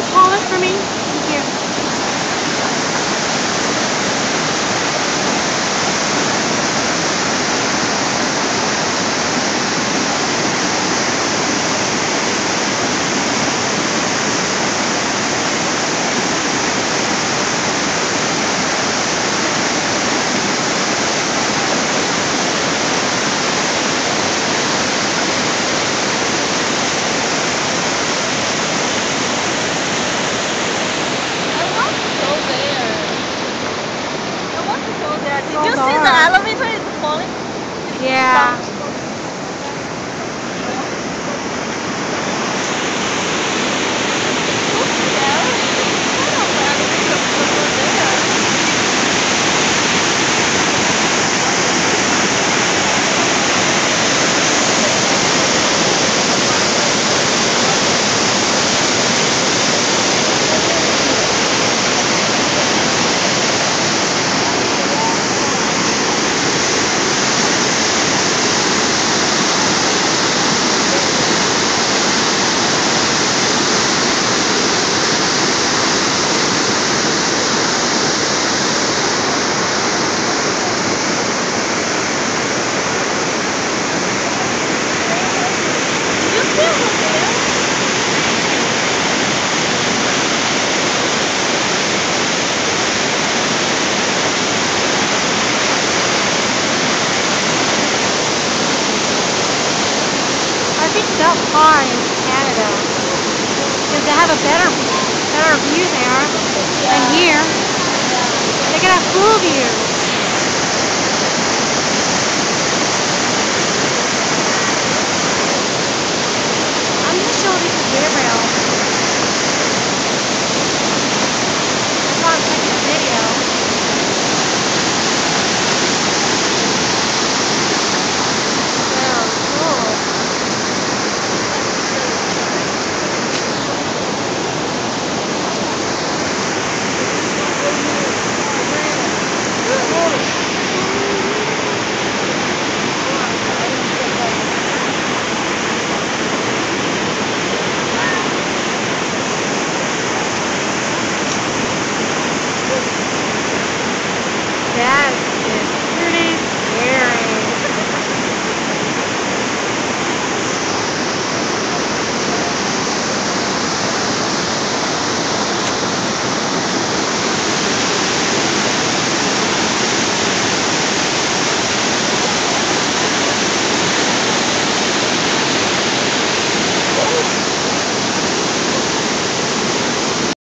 please hold it for me? Thank you. Think they'll in Canada because they have a better, better view there than here. They can have full view.